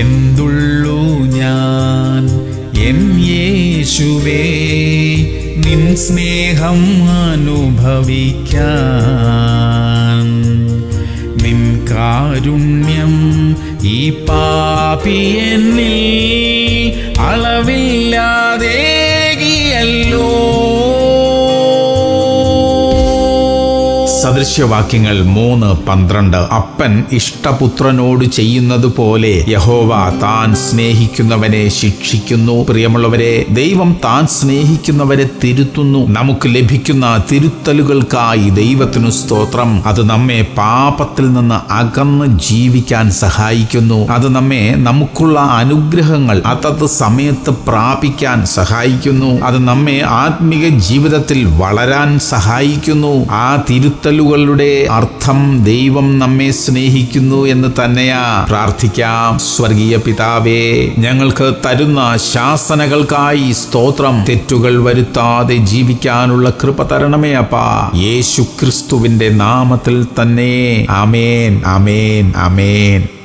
എന്തുള്ളൂ ഞാൻ? എൻ യേശുവേ നിൻ സ്നേഹം അനുഭവിക്കാൻ. നിൻ കാരുണ്യം ഈ പാപിയെന്നിൽ സദൃശ്യവാക്യങ്ങൾ മൂന്ന് പന്ത്രണ്ട്. അപ്പൻ ഇഷ്ടപുത്രനോട് ചെയ്യുന്നത് പോലെ യഹോവ താൻ സ്നേഹിക്കുന്നവനെ ശിക്ഷിക്കുന്നു. പ്രിയമുള്ളവരെ ദൈവം താൻ സ്നേഹിക്കുന്നവരെ തിരുത്തുന്നു. നമുക്ക് ലഭിക്കുന്ന തിരുത്തലുകൾക്കായി ദൈവത്തിനു സ്തോത്രം. അത് നമ്മെ പാപത്തിൽ നിന്ന് അകന്ന് ജീവിക്കാൻ സഹായിക്കുന്നു. അത് നമ്മെ നമുക്കുള്ള അനുഗ്രഹങ്ങൾ അതത് സമയത്ത് പ്രാപിക്കാൻ സഹായിക്കുന്നു. അത് നമ്മെ ആത്മീക ജീവിതത്തിൽ വളരാൻ സഹായിക്കുന്നു. ആ തിരുത്തലുകളുടെ അർത്ഥം ദൈവം നമ്മെ സ്നേഹിക്കുന്നു എന്ന് തന്നെയാ. പ്രാർത്ഥിക്കാം. സ്വർഗീയ പിതാവേ ഞങ്ങൾക്ക് തരുന്ന ശാസനകൾക്കായി സ്തോത്രം. തെറ്റുകൾ വരുത്താതെ ജീവിക്കാനുള്ള കൃപ തരണമേ അപ്പാ. യേശു ക്രിസ്തുവിന്റെ നാമത്തിൽ തന്നെ. അമേൻ അമേൻ ആമേൻ.